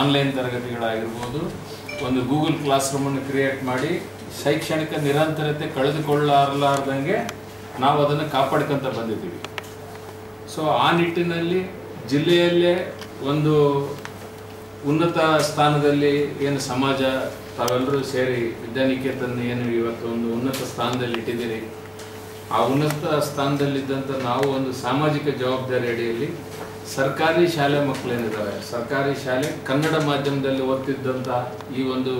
Online ತರಗತಿಗಳಾಗಿರ್ಬೋದು, ಒಂದು Google class ರೂಮನ್ನು create ಮಾಡಿ ಶೈಕ್ಷಣಿಕ ನಿರಂತರತೆ ಕಳೆದುಕೊಳ್ಳಲಾರ್ದಂಗೆ ನಾವು ಅದನ್ನು ಕಾಪಾಡ್ಕೊಂತ ಬಂದಿದ್ದೀವಿ. ಸೊ ಆ ನಿಟ್ಟಿನಲ್ಲಿ ಜಿಲ್ಲೆಯಲ್ಲೇ ಒಂದು ಉನ್ನತ ಸ್ಥಾನದಲ್ಲಿ ಏನು ಸಮಾಜ, ತಾವೆಲ್ಲರೂ ಸೇರಿ ವಿದ್ಯಾನಿಕೇತನ ಏನು ಇವತ್ತು ಒಂದು ಉನ್ನತ ಸ್ಥಾನದಲ್ಲಿ ಇಟ್ಟಿದ್ದೀರಿ. ಆ ಉನ್ನತ ಸ್ಥಾನದಲ್ಲಿದ್ದಂಥ ನಾವು ಒಂದು ಸಾಮಾಜಿಕ ಜವಾಬ್ದಾರಿ ಅಡಿಯಲ್ಲಿ ಸರ್ಕಾರಿ ಶಾಲೆ ಮಕ್ಕಳೇನಿದ್ದಾರೆ ಸರ್ಕಾರಿ ಶಾಲೆ ಕನ್ನಡ ಮಾಧ್ಯಮದಲ್ಲಿ ಓದ್ತಿದ್ದಂಥ ಈ ಒಂದು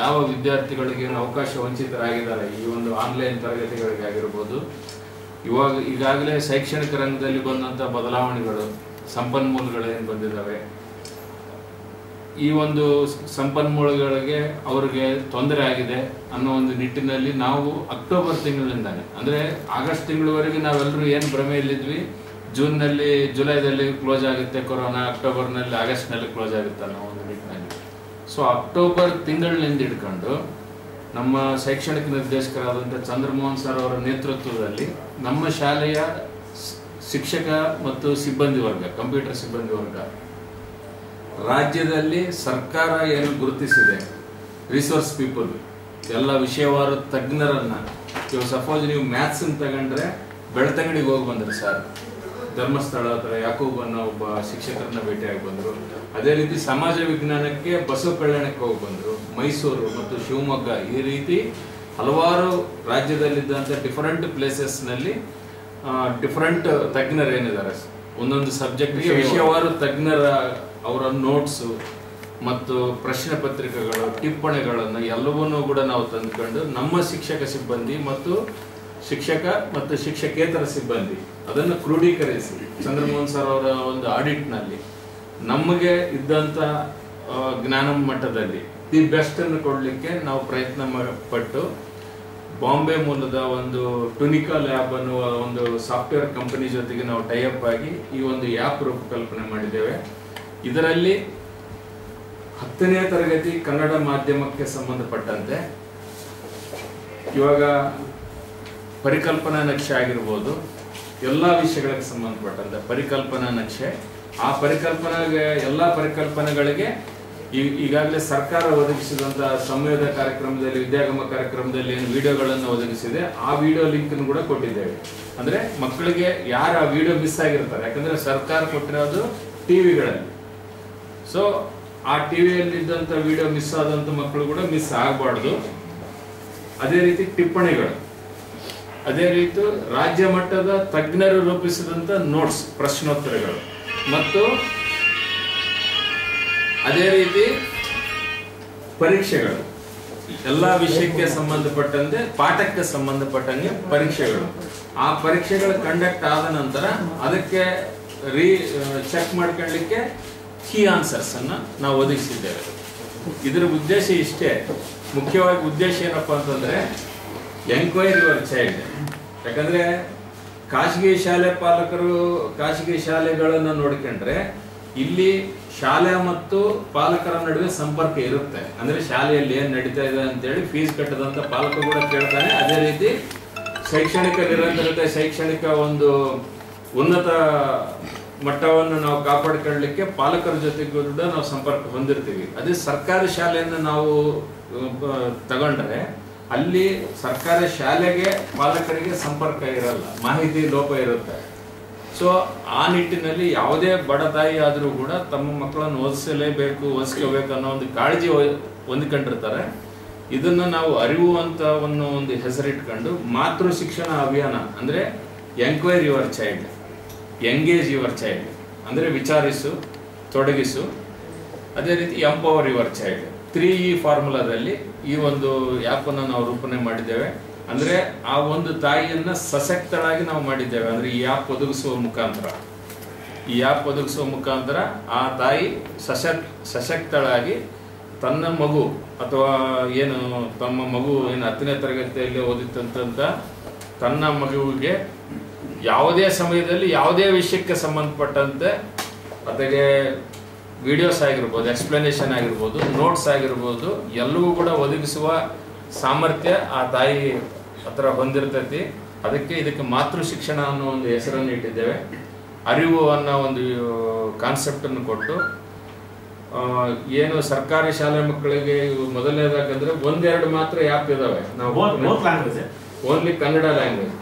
ಯಾವ ವಿದ್ಯಾರ್ಥಿಗಳಿಗೆ ಅವಕಾಶ ವಂಚಿತರಾಗಿದ್ದಾರೆ? ಈ ಒಂದು ಆನ್ಲೈನ್ ತರಗತಿಗಳಿಗಾಗಿರ್ಬೋದು ಇವಾಗ ಈಗಾಗಲೇ ಶೈಕ್ಷಣಿಕ ರಂಗದಲ್ಲಿ ಬಂದಂಥ ಬದಲಾವಣೆಗಳು ಸಂಪನ್ಮೂಲಗಳು ಏನು ಬಂದಿದ್ದಾವೆ ಈ ಒಂದು ಸಂಪನ್ಮೂಲಗಳಿಗೆ ಅವರಿಗೆ ತೊಂದರೆ ಆಗಿದೆ ಅನ್ನೋ ಒಂದು ನಿಟ್ಟಿನಲ್ಲಿ ನಾವು ಅಕ್ಟೋಬರ್ ತಿಂಗಳಿಂದಾನೆ. ಅಂದರೆ ಆಗಸ್ಟ್ ತಿಂಗಳವರೆಗೆ ನಾವೆಲ್ಲರೂ ಏನು ಭ್ರಮೆಯಲ್ಲಿದ್ವಿ? ಜೂನ್ನಲ್ಲಿ, ಜುಲೈದಲ್ಲಿ ಕ್ಲೋಸ್ ಆಗುತ್ತೆ, ಕೊರೋನಾ, ಅಕ್ಟೋಬರ್ನಲ್ಲಿ, ಆಗಸ್ಟ್ನಲ್ಲಿ ಕ್ಲೋಸ್ ಆಗುತ್ತೆ ಅನ್ನೋ ಒಂದು ನಿಟ್ಟಿನಲ್ಲಿ. ಸೊ ಅಕ್ಟೋಬರ್ ತಿಂಗಳಿನಿಂದ ಹಿಡ್ಕೊಂಡು ನಮ್ಮ ಶೈಕ್ಷಣಿಕ ನಿರ್ದೇಶಕರಾದಂಥ ಚಂದ್ರಮೋಹನ್ ಸರ್ ಅವರ ನೇತೃತ್ವದಲ್ಲಿ ನಮ್ಮ ಶಾಲೆಯ ಶಿಕ್ಷಕ ಮತ್ತು ಸಿಬ್ಬಂದಿ ವರ್ಗ, ಕಂಪ್ಯೂಟರ್ ಸಿಬ್ಬಂದಿ ವರ್ಗ, ರಾಜ್ಯದಲ್ಲಿ ಸರ್ಕಾರ ಏನು ಗುರುತಿಸಿದೆ ರಿಸೋರ್ಸ್ ಪೀಪಲ್ ಎಲ್ಲ ವಿಷಯವಾರು ತಜ್ಞರನ್ನ, ಇವಾಗ ಸಪೋಸ್ ನೀವು ಮ್ಯಾಥ್ಸ್ ತಗೊಂಡ್ರೆ ಬೆಳ್ತಂಗಡಿಗೆ ಹೋಗಿ ಬಂದ್ರಿ ಸರ್. ಧರ್ಮಸ್ಥಳ ಹತ್ರ ಯಾಕೋಬ್ ಅನ್ನೋ ಒಬ್ಬ ಶಿಕ್ಷಕರನ್ನ ಭೇಟಿಯಾಗಿ ಬಂದರು. ಅದೇ ರೀತಿ ಸಮಾಜ ವಿಜ್ಞಾನಕ್ಕೆ ಬಸವ ಕಲ್ಯಾಣಕ್ಕೆ ಹೋಗಿ ಬಂದರು. ಮೈಸೂರು ಮತ್ತು ಶಿವಮೊಗ್ಗ ಈ ರೀತಿ ಹಲವಾರು ರಾಜ್ಯದಲ್ಲಿದ್ದಂಥ ಡಿಫರೆಂಟ್ ಪ್ಲೇಸಸ್ನಲ್ಲಿ ಡಿಫರೆಂಟ್ ತಜ್ಞರು ಏನಿದ್ದಾರೆ ಒಂದೊಂದು ಸಬ್ಜೆಕ್ಟ್ಗೆ ವಿಷಯವಾರು ತಜ್ಞರ ಅವರ ನೋಟ್ಸು ಮತ್ತು ಪ್ರಶ್ನೆ ಪತ್ರಿಕೆಗಳು ಟಿಪ್ಪಣಿಗಳನ್ನು ಎಲ್ಲವನ್ನೂ ಕೂಡ ನಾವು ತಂದುಕೊಂಡು ನಮ್ಮ ಶಿಕ್ಷಕ ಸಿಬ್ಬಂದಿ ಮತ್ತು ಶಿಕ್ಷಕ ಮತ್ತು ಶಿಕ್ಷಕೇತರ ಸಿಬ್ಬಂದಿ. ಅದನ್ನು ಕ್ರೋಢೀಕರಿಸಿ ಚಂದ್ರಮೋಹನ್ ಸರ್ ಅವರ ಒಂದು ಆಡಿಟ್ನಲ್ಲಿ ನಮಗೆ ಇದ್ದಂಥ ಜ್ಞಾನ ಮಟ್ಟದಲ್ಲಿ ದಿ ಬೆಸ್ಟ್ ಅನ್ನು ಕೊಡಲಿಕ್ಕೆ ನಾವು ಪ್ರಯತ್ನ ಪಟ್ಟು ಬಾಂಬೆ ಮೂಲದ ಒಂದು ಟುನಿಕಾ ಲ್ಯಾಬ್ ಅನ್ನುವ ಒಂದು ಸಾಫ್ಟ್ವೇರ್ ಕಂಪನಿ ಜೊತೆಗೆ ನಾವು ಟೈಅಪ್ ಆಗಿ ಈ ಒಂದು ಆ್ಯಪ್ ರೂಪಕಲ್ಪನೆ ಮಾಡಿದ್ದೇವೆ. ಇದರಲ್ಲಿ ಹತ್ತನೇ ತರಗತಿ ಕನ್ನಡ ಮಾಧ್ಯಮಕ್ಕೆ ಸಂಬಂಧಪಟ್ಟಂತೆ ಇವಾಗ ಪರಿಕಲ್ಪನಾ ನಕ್ಷೆ ಆಗಿರ್ಬೋದು, ಎಲ್ಲ ವಿಷಯಗಳಿಗೆ ಸಂಬಂಧಪಟ್ಟಂತೆ ಪರಿಕಲ್ಪನಾ ನಕ್ಷೆ. ಆ ಪರಿಕಲ್ಪನೆಗೆ, ಎಲ್ಲ ಪರಿಕಲ್ಪನೆಗಳಿಗೆ ಈಗಾಗಲೇ ಸರ್ಕಾರ ಒದಗಿಸಿದಂತ ಸಂವೇದ ಕಾರ್ಯಕ್ರಮದಲ್ಲಿ, ವಿದ್ಯಾಗಮ ಕಾರ್ಯಕ್ರಮದಲ್ಲಿ ಏನು ವಿಡಿಯೋಗಳನ್ನು ಒದಗಿಸಿದೆ, ಆ ವಿಡಿಯೋ ಲಿಂಕ್ ಕೂಡ ಕೊಟ್ಟಿದ್ದೇವೆ. ಅಂದ್ರೆ ಮಕ್ಕಳಿಗೆ ಯಾರು ಆ ವಿಡಿಯೋ ಮಿಸ್ ಆಗಿರ್ತಾರೆ, ಯಾಕಂದ್ರೆ ಸರ್ಕಾರ ಕೊಟ್ಟಿರೋದು ಟಿವಿಗಳಲ್ಲಿ ಸೊ ಆ ಟಿವಿಯಲ್ಲಿ ಇದ್ದಂತ ವಿಡಿಯೋ ಮಿಸ್ ಆದಂತ ಮಕ್ಕಳು ಕೂಡ ಮಿಸ್ ಆಗಬಾರ್ದು. ಅದೇ ರೀತಿ ಟಿಪ್ಪಣಿಗಳು. ಅದೇ ರೀತಿ ರಾಜ್ಯ ಮಟ್ಟದ ತಜ್ಞರು ರೂಪಿಸಿದಂತ ನೋಟ್ಸ್ ಪ್ರಶ್ನೋತ್ತರಗಳು. ಮತ್ತು ಅದೇ ರೀತಿ ಪರೀಕ್ಷೆಗಳು. ಎಲ್ಲ ವಿಷಯಕ್ಕೆ ಸಂಬಂಧಪಟ್ಟಂತೆ, ಪಾಠಕ್ಕೆ ಸಂಬಂಧಪಟ್ಟಂಗೆ ಪರೀಕ್ಷೆಗಳು. ಆ ಪರೀಕ್ಷೆಗಳು ಕಂಡಕ್ಟ್ ಆದ ನಂತರ ಅದಕ್ಕೆ ರೀ ಚೆಕ್ ಮಾಡ್ಕೊಳ್ಳಿಕ್ಕೆ ಕೀ ಆನ್ಸರ್ಸ್ ಅನ್ನ ನಾವು ಒದಗಿಸಿದ್ದೇವೆ. ಇದರ ಉದ್ದೇಶ ಇಷ್ಟೇ. ಮುಖ್ಯವಾಗಿ ಉದ್ದೇಶ ಏನಪ್ಪಾ ಅಂತಂದ್ರೆ ಎಂಕ್ವೈರಿ ಯುವರ್ ಚೈಲ್ಡ್ ಯಾಕಂದ್ರೆ ಖಾಸಗಿ ಶಾಲೆ ಪಾಲಕರು ಖಾಸಗಿ ಶಾಲೆಗಳನ್ನು ನೋಡ್ಕೊಂಡ್ರೆ ಇಲ್ಲಿ ಶಾಲೆ ಮತ್ತು ಪಾಲಕರ ನಡುವೆ ಸಂಪರ್ಕ ಇರುತ್ತೆ. ಅಂದ್ರೆ ಶಾಲೆಯಲ್ಲಿ ಏನ್ ನಡೀತಾ ಇದೆ ಅಂತೇಳಿ ಫೀಸ್ ಕಟ್ಟದಂತ ಪಾಲಕ ಕೂಡ ಕೇಳ್ತಾನೆ ಅದೇ ರೀತಿ ಶೈಕ್ಷಣಿಕ ನಿರಂತರತೆ ಶೈಕ್ಷಣಿಕ ಒಂದು ಉನ್ನತ ಮಟ್ಟವನ್ನು ನಾವು ಕಾಪಾಡಿಕೊಳ್ಳಲಿಕ್ಕೆ ಪಾಲಕರ ಜೊತೆಗೂ ಕೂಡ ನಾವು ಸಂಪರ್ಕ ಹೊಂದಿರ್ತೀವಿ. ಅದೇ ಸರ್ಕಾರಿ ಶಾಲೆಯನ್ನು ನಾವು ತಗೊಂಡ್ರೆ ಅಲ್ಲಿ ಸರ್ಕಾರಿ ಶಾಲೆಗೆ ಪಾಲಕರಿಗೆ ಸಂಪರ್ಕ ಇರಲ್ಲ, ಮಾಹಿತಿ ಲೋಪ ಇರುತ್ತೆ. ಸೊ ಆ ನಿಟ್ಟಿನಲ್ಲಿ ಯಾವುದೇ ಬಡ ತಾಯಿ ಆದರೂ ಕೂಡ ತಮ್ಮ ಮಕ್ಕಳನ್ನು ಓದಿಸಲೇಬೇಕು, ಓದಿಸ್ಕೋಬೇಕು ಅನ್ನೋ ಒಂದು ಕಾಳಜಿ ಹೊಂದ್ಕೊಂಡಿರ್ತಾರೆ. ಇದನ್ನು ನಾವು ಅರಿವು ಅಂತ ಒಂದು ಒಂದು ಹೆಸರಿಟ್ಕೊಂಡು ಮಾತೃ ಶಿಕ್ಷಣ ಅಭಿಯಾನ ಅಂದರೆ enquire your child engage your child ಅಂದರೆ ವಿಚಾರಿಸು, ತೊಡಗಿಸು. ಅದೇ ರೀತಿ empower your child three E ಫಾರ್ಮುಲಾದಲ್ಲಿ ಈ ಒಂದು ಆ್ಯಪನ್ನು ನಾವು ರೂಪಣೆ ಮಾಡಿದ್ದೇವೆ. ಅಂದರೆ ಆ ಒಂದು ತಾಯಿಯನ್ನು ಸಶಕ್ತಳಾಗಿ ನಾವು ಮಾಡಿದ್ದೇವೆ. ಅಂದರೆ ಈ ಆ್ಯಪ್ ಒದಗಿಸುವ ಮುಖಾಂತರ. ಈ ಆ್ಯಪ್ ಒದಗಿಸುವ ಮುಖಾಂತರ ಆ ತಾಯಿ ಸಶಕ್, ಸಶಕ್ತಳಾಗಿ ತನ್ನ ಮಗು ಅಥವಾ ಏನು ತಮ್ಮ ಮಗು ಏನು ಹತ್ತನೇ ತರಗತಿಯಲ್ಲಿ ಓದಿತ್ತಂತ ತನ್ನ ಮಗುವಿಗೆ ಯಾವುದೇ ಸಮಯದಲ್ಲಿ ಯಾವುದೇ ವಿಷಯಕ್ಕೆ ಸಂಬಂಧಪಟ್ಟಂತೆ ಅದಕ್ಕೆ ವಿಡಿಯೋಸ್ ಆಗಿರ್ಬೋದು ಎಕ್ಸ್ಪ್ಲನೇಷನ್ ಆಗಿರ್ಬೋದು ನೋಟ್ಸ್ ಆಗಿರ್ಬೋದು ಎಲ್ಲವೂ ಕೂಡ ಒದಗಿಸುವ ಸಾಮರ್ಥ್ಯ ಆ ತಾಯಿ ಹತ್ರ ಹೊಂದಿರ್ತೈತಿ ಅದಕ್ಕೆ ಇದಕ್ಕೆ ಮಾತೃ ಶಿಕ್ಷಣ ಅನ್ನೋ ಒಂದು ಹೆಸರನ್ನು ಇಟ್ಟಿದ್ದೇವೆ. ಅರಿವು ಅನ್ನೋ ಒಂದು ಕಾನ್ಸೆಪ್ಟನ್ನು ಕೊಟ್ಟು ಏನು ಸರ್ಕಾರಿ ಶಾಲೆ ಮಕ್ಕಳಿಗೆ ಇವು ಮೊದಲನೇದಾಗಂದ್ರೆ ಒಂದೆರಡು ಮಾತ್ರ ಯಾಪ್ ಇದಾವೆ. ನಾವು only Kannada language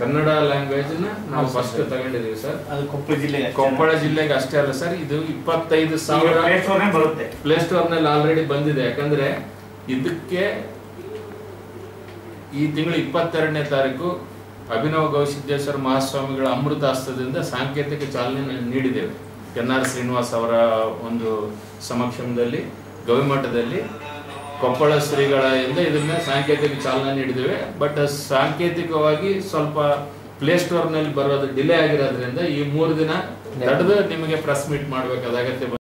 Kannada language ನಾವು ಫಸ್ಟ್ ತಗೊಂಡಿದೀವಿ ಸರ್. ಅದು ಕೊಪ್ಪಳ ಜಿಲ್ಲೆ ಕೊಪ್ಪಳ ಜಿಲ್ಲೆಗೆ ಅಷ್ಟೇ ಅಲ್ಲ ಸರ್ ಇದು ಇಪ್ಪತ್ತೈದು ಸಾವಿರ ಬರುತ್ತೆ. ಪ್ಲೇ ಸ್ಟೋರ್ನಲ್ಲಿ ಆಲ್ರೆಡಿ ಬಂದಿದೆ. ಯಾಕಂದ್ರೆ ಇದಕ್ಕೆ ಈ ತಿಂಗಳು ಇಪ್ಪತ್ತೆರಡನೇ ತಾರೀಕು ಅಭಿನವ ಗೌಸಿದ್ದೇಶ್ವರ ಮಹಾಸ್ವಾಮಿಗಳ ಅಮೃತ ಹಸ್ತದಿಂದ ಸಾಂಕೇತಿಕ ಚಾಲನೆ ನೀಡಿದ್ದೇವೆ. ಎನ್ ಆರ್ ಶ್ರೀನಿವಾಸ್ ಅವರ ಒಂದು ಸಮಕ್ಷಮದಲ್ಲಿ ಗವಿಮಠದಲ್ಲಿ ಕೊಪ್ಪಳ ಶ್ರೀಗಳಿಂದ ಇದನ್ನ ಸಾಂಕೇತಿಕ ಚಾಲನೆ ನೀಡಿದ್ದೇವೆ ಬಟ್ ಸಾಂಕೇತಿಕವಾಗಿ ಸ್ವಲ್ಪ ಪ್ಲೇ ಸ್ಟೋರ್ನಲ್ಲಿ ಬರೋದು ಡಿಲೇ ಆಗಿರೋದ್ರಿಂದ ಈ ಮೂರು ದಿನ ನಡೆದು ನಿಮಗೆ ಪ್ರೆಸ್ ಮೀಟ್ ಮಾಡಬೇಕಾದ ಅಗತ್ಯ.